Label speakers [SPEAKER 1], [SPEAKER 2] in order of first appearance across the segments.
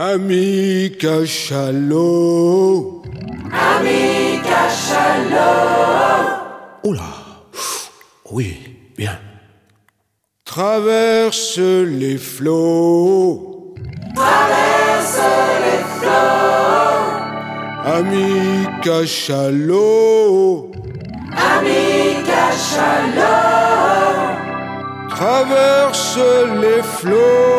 [SPEAKER 1] Ami cachalot.
[SPEAKER 2] Ami cachalot.
[SPEAKER 3] Oh là Oui, bien.
[SPEAKER 1] Traverse les flots.
[SPEAKER 2] Traverse les flots.
[SPEAKER 1] Ami cachalot.
[SPEAKER 2] Ami cachalot.
[SPEAKER 1] Traverse les flots.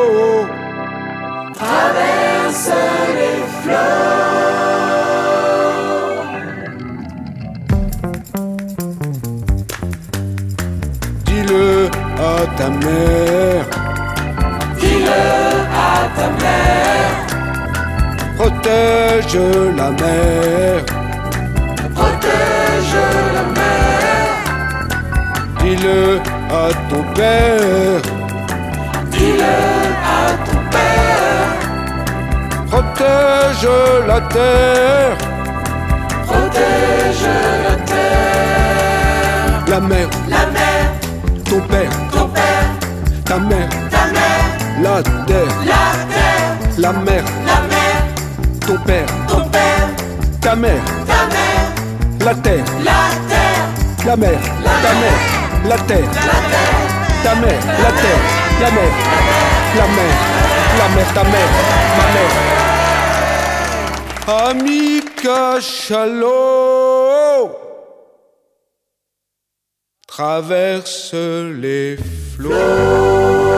[SPEAKER 1] Dis-le à ta mère.
[SPEAKER 2] Dis-le à ta mère.
[SPEAKER 1] Protège la mer.
[SPEAKER 2] Protège la mer.
[SPEAKER 1] Dis-le à ton père.
[SPEAKER 2] Dis-le à ton père.
[SPEAKER 1] Protège la terre.
[SPEAKER 2] Protège la terre.
[SPEAKER 1] La mer,
[SPEAKER 2] La mer.
[SPEAKER 1] Père,
[SPEAKER 2] Ton père.
[SPEAKER 1] ta mère,
[SPEAKER 2] Ta mère.
[SPEAKER 1] la terre,
[SPEAKER 2] La terre.
[SPEAKER 1] la mer,
[SPEAKER 2] La mer.
[SPEAKER 1] ton père,
[SPEAKER 2] Ton père.
[SPEAKER 1] ta mère,
[SPEAKER 2] Ta mère.
[SPEAKER 1] la terre,
[SPEAKER 2] La terre.
[SPEAKER 1] la mer, ta mère, la terre,
[SPEAKER 2] La terre.
[SPEAKER 1] ta mère, la terre, la mer, la mer, la mer, ta mère, ma mère. Ami cachalot traverse les flots.